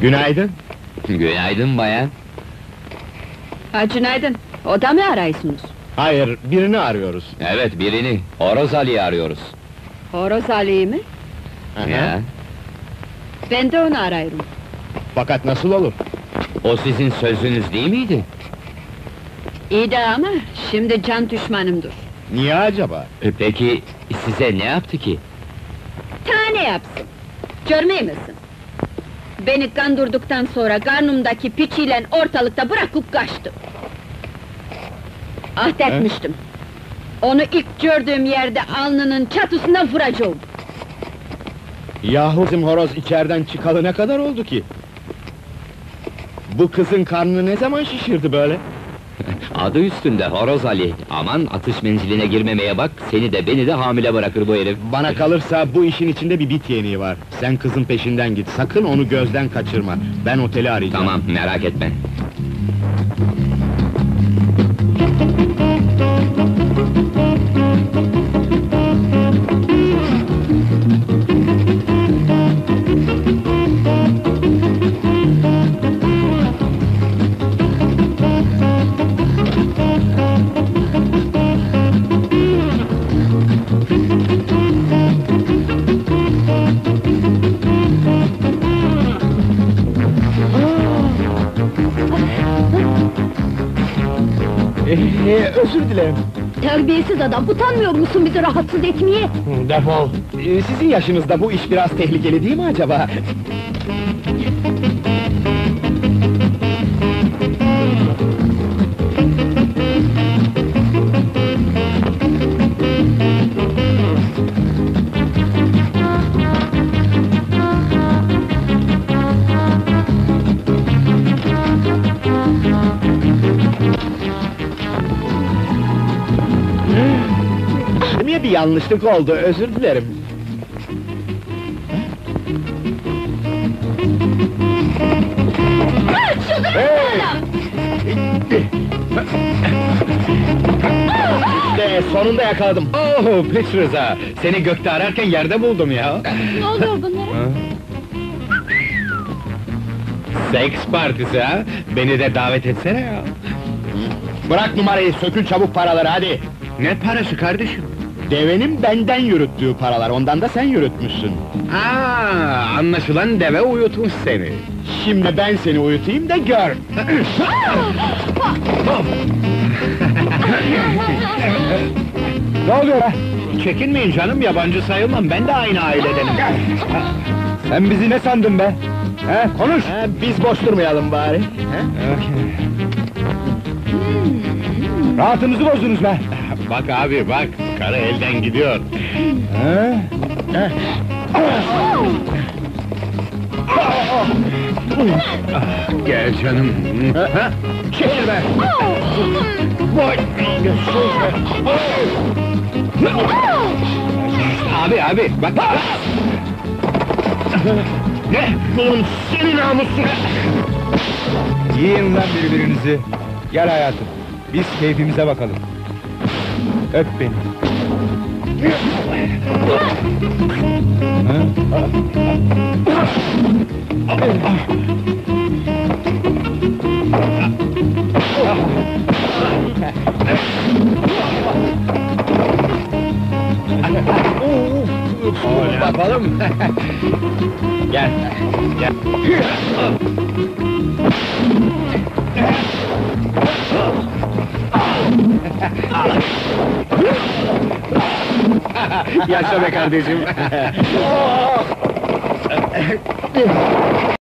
Günaydın. Günaydın bayan. Ha günaydın. Oda mı arıyorsunuz? Hayır, birini arıyoruz. Evet birini, Horoz Ali'yi arıyoruz. Horoz Ali'yi mi? Aha. Ya, Ben de onu arıyorum. Fakat nasıl olur? o sizin sözünüz değil miydi? İyi de ama şimdi can düşmanımdır. Niye acaba? E, Peki size ne yaptı ki? Tane yapsın. Görmey misin? Beni kandırdıktan sonra karnımdaki piçiyle ortalıkta bırakıp kaçtı. Ahd etmiştim. Onu ilk gördüğüm yerde alnının çatısına vuracağım. Yahu bizim horoz içeriden çıkalı ne kadar oldu ki? Bu kızın karnını ne zaman şişirdi böyle? Adı üstünde Horoz Ali. Aman atış menziline girmemeye bak, seni de beni de hamile bırakır bu herif. Bana kalırsa bu işin içinde bir bit yeniği var. Sen kızın peşinden git, sakın onu gözden kaçırma. Ben oteli arayacağım. Tamam, merak etme. Ee, özür dilerim. Terbiyesiz adam, utanmıyor musun bizi rahatsız etmeye? Defol. Ee, sizin yaşınızda bu iş biraz tehlikeli değil mi acaba? Niye bir yanlışlık oldu, özür dilerim. Hey! İşte sonunda yakaladım. Oh, pis Rıza! Seni gökte ararken yerde buldum ya. Ne oluyor bunlara? Seks partisi ha? Beni de davet etsene ya. Bırak numarayı, sökül çabuk paraları hadi. Ne parası kardeşim? Devenin benden yürüttüğü paralar, ondan da sen yürütmüşsün. Aa, anlaşılan deve uyutmuş seni. Şimdi ben seni uyutayım da gör. ne oluyor be? Çekinmeyin canım, yabancı sayılmam, ben de aynı ailedenim. Sen bizi ne sandın be? He, konuş! biz boş durmayalım bari. He? Rahatımızı bozdunuz be! bak abi bak, karı elden gidiyor. Gel canım. Ha? Çekil be! Abi abi, bak. Ne? Oğlum seni namussuz! Yiyin lan birbirinizi. Gel hayatım. Biz keyfimize bakalım. Öp beni. Ne yapalım? Gel, gel. Yaşa be kardeşim.